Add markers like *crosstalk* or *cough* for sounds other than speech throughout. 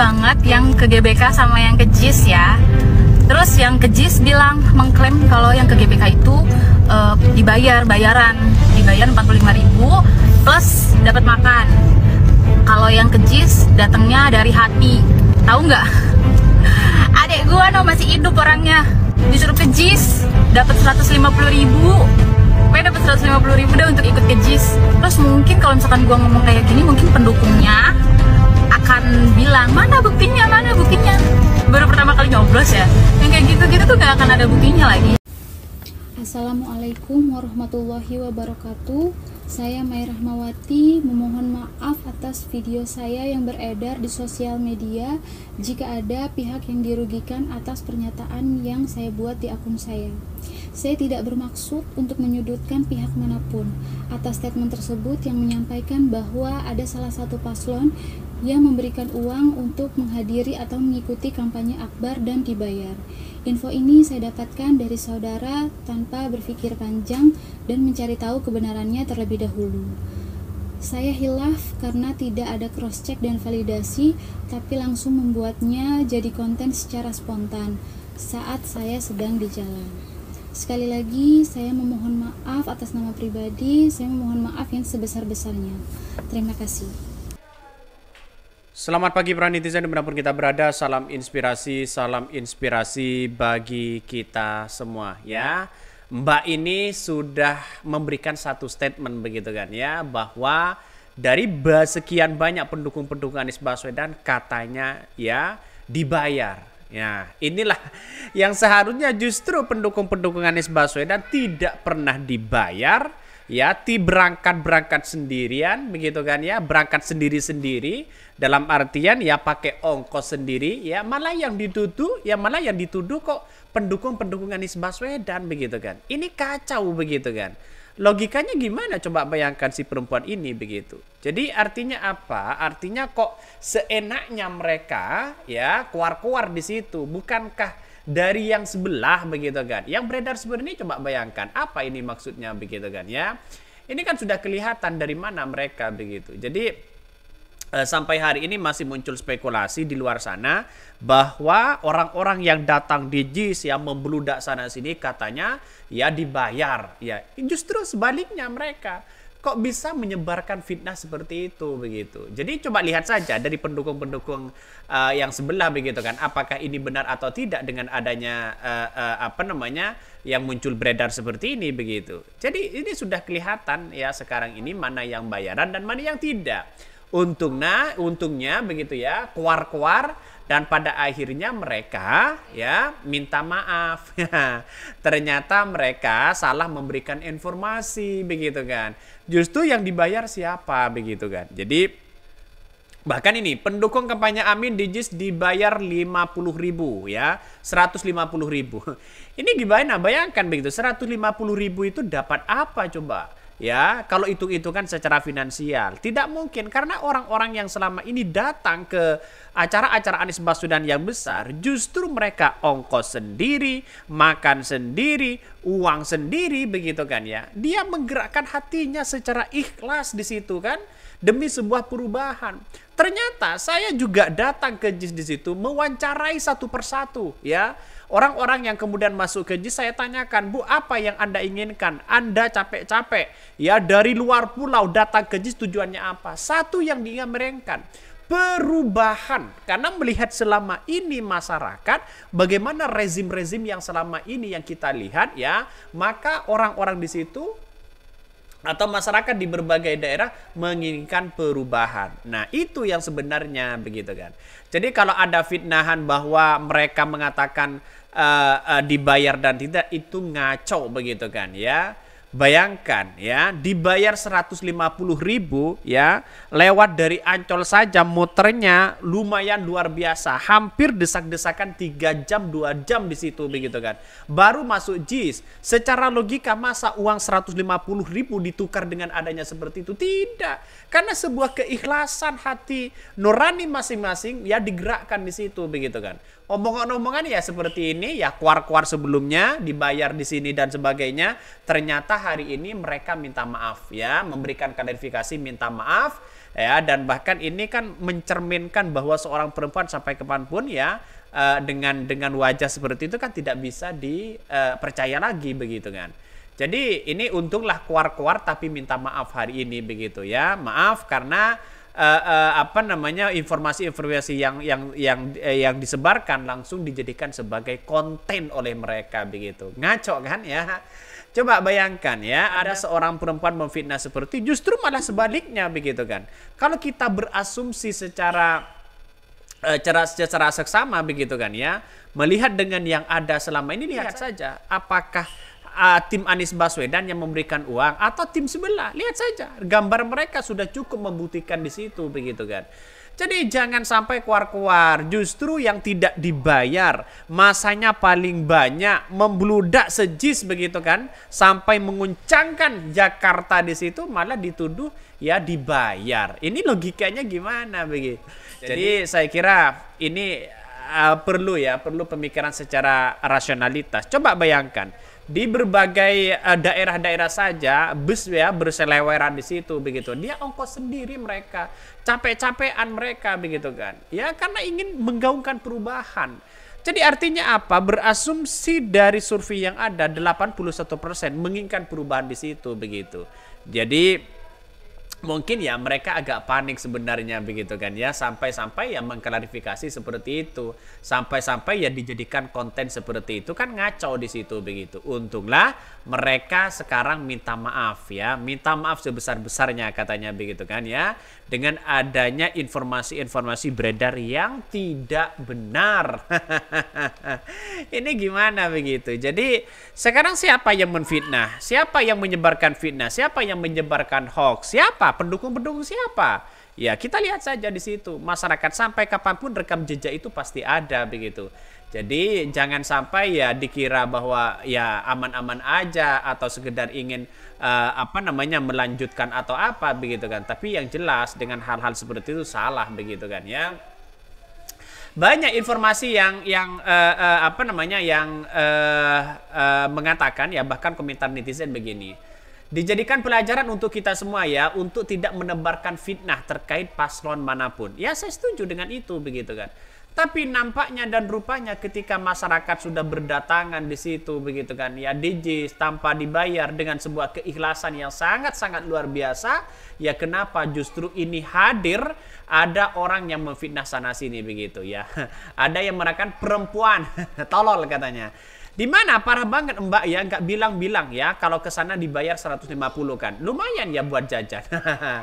banget yang ke GBK sama yang ke JIS ya. Terus yang ke JIS bilang mengklaim kalau yang ke GBK itu uh, dibayar bayaran, dibayar 45.000 plus dapat makan. Kalau yang ke JIS datangnya dari hati. Tahu nggak? *laughs* Adek gua no masih hidup orangnya. Disuruh ke JIS dapat 150.000 Pokoknya dapat 150 ribu deh untuk ikut ke JIS Terus mungkin kalau misalkan gua ngomong kayak gini Mungkin buktinya mana buktinya. Baru pertama kali nyoblos ya. Yang kayak gitu-gitu tuh gak akan ada buktinya lagi. Assalamualaikum warahmatullahi wabarakatuh. Saya Mai Rahmawati memohon maaf atas video saya yang beredar di sosial media. Jika ada pihak yang dirugikan atas pernyataan yang saya buat di akun saya. Saya tidak bermaksud untuk menyudutkan pihak mana pun. Atas statement tersebut yang menyampaikan bahwa ada salah satu paslon yang memberikan uang untuk menghadiri atau mengikuti kampanye akbar dan dibayar. Info ini saya dapatkan dari saudara tanpa berpikir panjang dan mencari tahu kebenarannya terlebih dahulu. Saya hilaf karena tidak ada cross check dan validasi, tapi langsung membuatnya jadi konten secara spontan saat saya sedang di jalan. Sekali lagi, saya memohon maaf atas nama pribadi. Saya memohon maaf yang sebesar-besarnya. Terima kasih. Selamat pagi para netizen di mana pun kita berada. Salam inspirasi, salam inspirasi bagi kita semua ya. Mbak ini sudah memberikan satu statement begitu kan ya bahwa dari sekian banyak pendukung-pendukung Anies Baswedan katanya ya dibayar Ya, inilah *laughs* yang seharusnya justru pendukung-pendukung Anies Baswedan tidak pernah dibayar, ya, ti berangkat-berangkat sendirian, begitu kan ya, berangkat sendiri-sendiri, dalam artian ya pakai ongkos sendiri, ya, malah yang dituduh, ya malah yang dituduh kok pendukung-pendukung Anies Baswedan, begitu kan. Ini kacau begitu kan logikanya gimana coba bayangkan si perempuan ini begitu. Jadi artinya apa? Artinya kok seenaknya mereka ya keluar-keluar di situ. Bukankah dari yang sebelah begitu kan? Yang beredar sebenarnya coba bayangkan apa ini maksudnya begitu kan ya? Ini kan sudah kelihatan dari mana mereka begitu. Jadi Eh, sampai hari ini masih muncul spekulasi di luar sana bahwa orang-orang yang datang di JIS yang membeludak sana sini katanya ya dibayar ya justru sebaliknya mereka kok bisa menyebarkan fitnah seperti itu begitu jadi coba lihat saja dari pendukung-pendukung uh, yang sebelah begitu kan apakah ini benar atau tidak dengan adanya uh, uh, apa namanya yang muncul beredar seperti ini begitu jadi ini sudah kelihatan ya sekarang ini mana yang bayaran dan mana yang tidak Untungnya, untungnya begitu ya, keluar-keluar dan pada akhirnya mereka ya minta maaf. *laughs* Ternyata mereka salah memberikan informasi begitu kan. Justru yang dibayar siapa begitu kan. Jadi bahkan ini pendukung kampanye Amin di JIS dibayar 50 ribu ya. 150 ribu. *laughs* Ini gimana bayangkan begitu 150 ribu itu dapat apa coba ya kalau itu kan secara finansial. Tidak mungkin karena orang-orang yang selama ini datang ke acara-acara Anies Baswedan yang besar justru mereka ongkos sendiri makan sendiri uang sendiri begitu kan ya. Dia menggerakkan hatinya secara ikhlas di situ kan demi sebuah perubahan. Ternyata saya juga datang ke JIS di situ mewawancarai satu persatu ya Orang-orang yang kemudian masuk JIS saya tanyakan, Bu, apa yang Anda inginkan? Anda capek-capek ya dari luar pulau datang JIS tujuannya apa? Satu yang dia merengkan perubahan karena melihat selama ini masyarakat bagaimana rezim-rezim yang selama ini yang kita lihat ya maka orang-orang di situ atau masyarakat di berbagai daerah menginginkan perubahan. Nah, itu yang sebenarnya begitu kan. Jadi kalau ada fitnahan bahwa mereka mengatakan uh, uh, dibayar dan tidak itu ngaco begitu kan ya. Bayangkan ya, dibayar 150 ribu ya, lewat dari Ancol saja muternya lumayan luar biasa. Hampir desak-desakan 3 jam, 2 jam di situ begitu kan. Baru masuk JIS. Secara logika masa uang 150 ribu ditukar dengan adanya seperti itu? Tidak. Karena sebuah keikhlasan hati nurani masing-masing ya digerakkan di situ begitu kan. Omongan-omongan ya seperti ini ya kuar-kuar sebelumnya dibayar di sini dan sebagainya. Ternyata hari ini mereka minta maaf ya, memberikan klarifikasi minta maaf ya. Dan bahkan ini kan mencerminkan bahwa seorang perempuan sampai kapan pun ya uh, dengan dengan wajah seperti itu kan tidak bisa dipercaya uh, lagi begitu kan. Jadi ini untunglah keluar-keluar tapi minta maaf hari ini begitu ya. Maaf karena uh, uh, apa namanya informasi-informasi yang yang yang uh, yang disebarkan langsung dijadikan sebagai konten oleh mereka begitu. Ngaco kan ya? Coba bayangkan ya, ada. seorang perempuan memfitnah seperti justru malah sebaliknya begitu kan. Kalau kita berasumsi secara uh, cara secara seksama begitu kan ya, melihat dengan yang ada selama ini lihat saja. Apakah uh, tim Anies Baswedan yang memberikan uang atau tim sebelah. Lihat saja, gambar mereka sudah cukup membuktikan di situ begitu kan. Jadi jangan sampai keluar-keluar. Justru yang tidak dibayar, masanya paling banyak, membludak sejis begitu kan, sampai menguncangkan Jakarta di situ malah dituduh ya dibayar. Ini logikanya gimana begitu? Jadi, Jadi saya kira ini uh, perlu ya, perlu pemikiran secara rasionalitas. Coba bayangkan di berbagai uh, daerah-daerah saja bus ya berseleweran di situ begitu. Dia ongkos sendiri mereka capek-capean mereka begitu kan. Ya karena ingin menggaungkan perubahan. Jadi artinya apa? Berasumsi dari survei yang ada 81% menginginkan perubahan di situ begitu. Jadi mungkin ya mereka agak panik sebenarnya begitu kan ya. Sampai-sampai ya mengklarifikasi seperti itu. Sampai-sampai ya dijadikan konten seperti itu kan ngaco di situ begitu. Untunglah mereka sekarang minta maaf ya. Minta maaf sebesar-besarnya katanya begitu kan ya dengan adanya informasi-informasi beredar yang tidak benar. *laughs* Ini gimana begitu? Jadi sekarang siapa yang menfitnah? Siapa yang menyebarkan fitnah? Siapa yang menyebarkan hoax? Siapa? Pendukung-pendukung siapa? Ya kita lihat saja di situ. Masyarakat sampai kapan pun rekam jejak itu pasti ada begitu. Jadi jangan sampai ya dikira bahwa ya aman-aman aja atau sekedar ingin uh, apa namanya melanjutkan atau apa begitu kan. Tapi yang jelas dengan hal-hal seperti itu salah begitu kan ya banyak informasi yang yang uh, uh, apa namanya yang uh, uh, mengatakan ya bahkan komentar netizen begini Dijadikan pelajaran untuk kita semua ya, untuk tidak menebarkan fitnah terkait paslon mana pun. Ya saya setuju dengan itu begitu kan. Tapi nampaknya dan rupanya ketika masyarakat sudah berdatangan di situ begitu kan? Ya DJ tanpa dibayar dengan sebuah keikhlasan yang sangat-sangat luar biasa ya kenapa justru ini hadir? Ada orang yang memfitnah sana sini begitu ya. *laughs* Ada yang merakan perempuan. *laughs* Tolol katanya di mana parah banget Mbak ya nggak bilang-bilang ya kalau ke sana dibayar 150 kan. Lumayan ya buat jajan.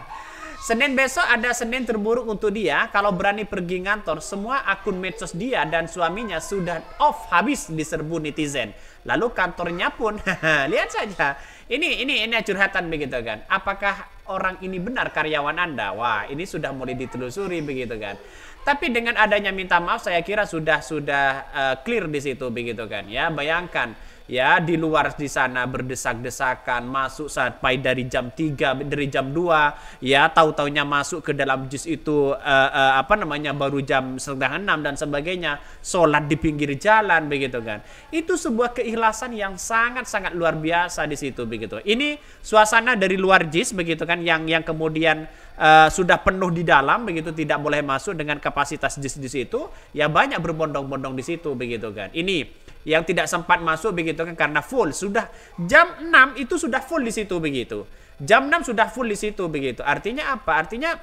*laughs* Senin besok ada Senin terburuk untuk dia kalau berani pergi ngantor semua akun medsos dia dan suaminya sudah off habis diserbu netizen. Lalu kantornya pun *laughs* lihat saja. Ini ini ini curhatan begitu kan. Apakah orang ini benar karyawan Anda? Wah, ini sudah mulai ditelusuri begitu kan. Tapi dengan adanya minta maaf saya kira sudah sudah uh, clear di situ begitu kan ya. Bayangkan ya di luar di sana berdesak-desakan masuk sampai dari jam 3 dari jam 2 ya tahu-taunya masuk ke dalam jus itu uh, uh, apa namanya baru jam setengah enam dan sebagainya sholat di pinggir jalan begitu kan itu sebuah keikhlasan yang sangat-sangat luar biasa di situ begitu ini suasana dari luar jis begitu kan yang yang kemudian uh, sudah penuh di dalam begitu tidak boleh masuk dengan kapasitas jis di situ ya banyak berbondong-bondong di situ begitu kan. Ini yang tidak sempat masuk begitu kan karena full. Sudah jam 6 itu sudah full di situ begitu. Jam 6 sudah full di situ begitu. Artinya apa? Artinya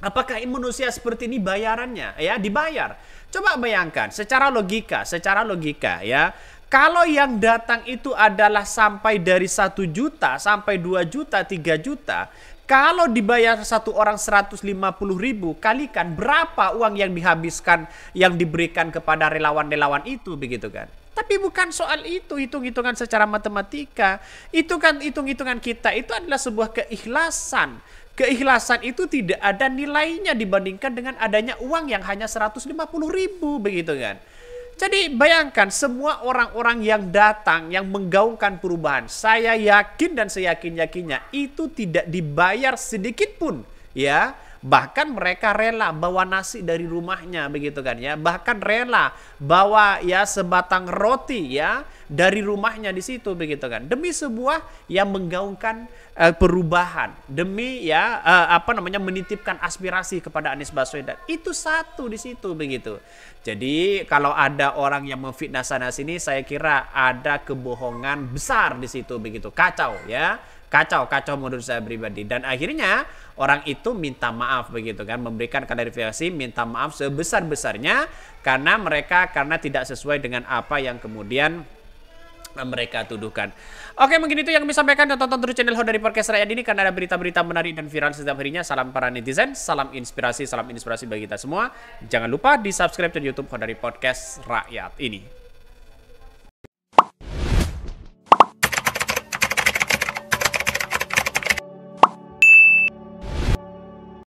apakah manusia seperti ini bayarannya? Ya dibayar. Coba bayangkan secara logika secara logika ya. Kalau yang datang itu adalah sampai dari satu juta sampai 2 juta 3 juta kalau dibayar satu orang 150 ribu, kalikan berapa uang yang dihabiskan, yang diberikan kepada relawan-relawan itu begitu kan. Tapi bukan soal itu, hitung-hitungan secara matematika. Itu kan hitung-hitungan kita, itu adalah sebuah keikhlasan. Keikhlasan itu tidak ada nilainya dibandingkan dengan adanya uang yang hanya 150 ribu begitu kan. Jadi bayangkan semua orang-orang yang datang yang menggaungkan perubahan, saya yakin dan saya yakin-yakinnya itu tidak dibayar sedikit pun ya bahkan mereka rela bawa nasi dari rumahnya begitu kan ya. Bahkan rela bawa ya sebatang roti ya dari rumahnya di situ begitu kan. Demi sebuah yang menggaungkan uh, perubahan demi ya uh, apa namanya menitipkan aspirasi kepada Anies Baswedan. Itu satu di situ begitu. Jadi kalau ada orang yang memfitnah sana sini saya kira ada kebohongan besar di situ begitu. Kacau ya kacau kacau menurut saya pribadi dan akhirnya orang itu minta maaf begitu kan memberikan klarifikasi minta maaf sebesar besarnya karena mereka karena tidak sesuai dengan apa yang kemudian mereka tuduhkan. Oke, mungkin itu yang bisa sampaikan dan tonton terus channel Ho dari Podcast Rakyat ini karena ada berita-berita menarik dan viral setiap harinya. Salam para netizen, salam inspirasi, salam inspirasi bagi kita semua. Jangan lupa di subscribe channel YouTube Ho dari Podcast Rakyat ini.